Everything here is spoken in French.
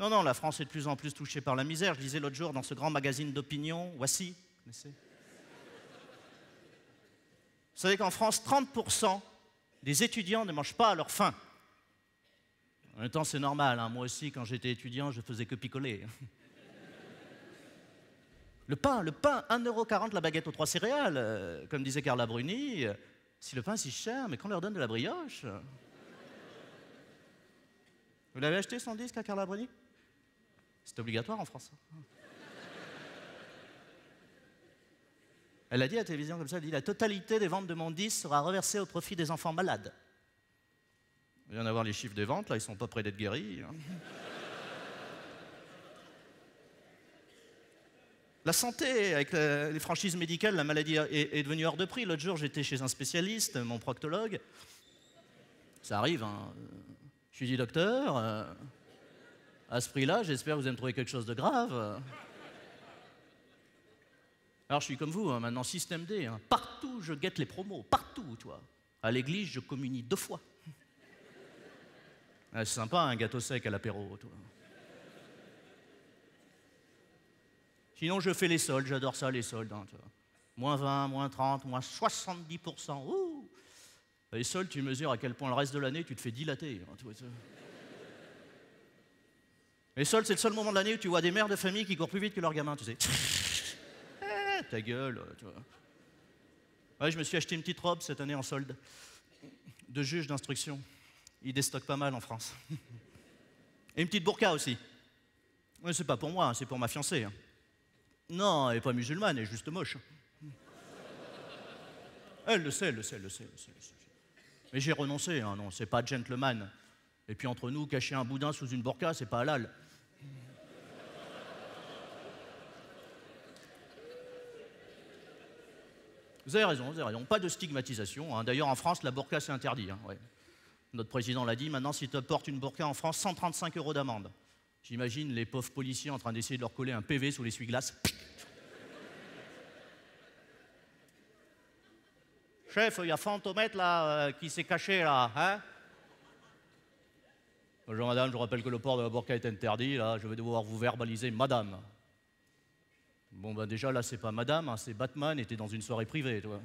Non, non, la France est de plus en plus touchée par la misère. Je disais l'autre jour dans ce grand magazine d'opinion, voici, vous savez qu'en France, 30% des étudiants ne mangent pas à leur faim. En même temps, c'est normal. hein. Moi aussi, quand j'étais étudiant, je faisais que picoler. Le pain, le pain, 1,40€ la baguette aux trois céréales. euh, comme disait Carla Bruni, si le pain est si cher, mais qu'on leur donne de la brioche. Vous l'avez acheté son disque à Carla Bruni? C'est obligatoire en France. Elle a dit à la télévision comme ça, elle dit la totalité des ventes de mon disque sera reversée au profit des enfants malades. Il vient d'avoir les chiffres des ventes, là, ils sont pas près d'être guéris. hein. La santé, avec les franchises médicales, la maladie est, est devenue hors de prix. L'autre jour, j'étais chez un spécialiste, mon proctologue. Ça arrive, hein. Je lui dis, docteur, euh, à ce prix-là, j'espère que vous allez me trouver quelque chose de grave. Alors, je suis comme vous, hein, maintenant, système D. hein. Partout, je guette les promos. Partout, tu vois. À l'église, je communie deux fois. Ah, c'est sympa, un gâteau sec à l'apéro, toi. Sinon, je fais les soldes, j'adore ça, les soldes. hein, tu vois. Moins 20, moins 30, moins 70%. Ouh les soldes, tu mesures à quel point le reste de l'année, tu te fais dilater. Les soldes, c'est le seul moment de l'année où tu vois des mères de famille qui courent plus vite que leurs gamins, tu sais. Eh, ta gueule, tu vois. Ouais, je me suis acheté une petite robe cette année en solde, de juge d'instruction. Ils déstockent pas mal en France. Et une petite burqa aussi. Ouais, c'est pas pour moi, hein, c'est pour ma fiancée. hein. Non, elle n'est pas musulmane, elle est juste moche. Elle le sait, elle le sait, elle le sait. elle le sait, elle le sait. Mais j'ai renoncé, hein, non, c'est pas gentleman. Et puis entre nous, cacher un boudin sous une burqa, c'est pas halal. Vous avez raison, vous avez raison. Pas de stigmatisation. hein. D'ailleurs, en France, la burqa, c'est interdit. hein. Notre président l'a dit, maintenant, si tu portes une burqa en France, 135 euros d'amende. J'imagine les pauvres policiers en train d'essayer de leur coller un PV sous l'essuie-glace. Chef, il y a Fantomètre là euh, qui s'est caché là, hein? Bonjour madame, je rappelle que le port de la burqa est interdit, là, je vais devoir vous verbaliser madame. Bon ben déjà là c'est pas madame, hein, c'est Batman, était dans une soirée privée, toi.